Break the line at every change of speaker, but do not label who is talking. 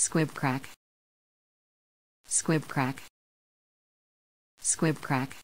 Squib crack. Squib crack. Squib crack.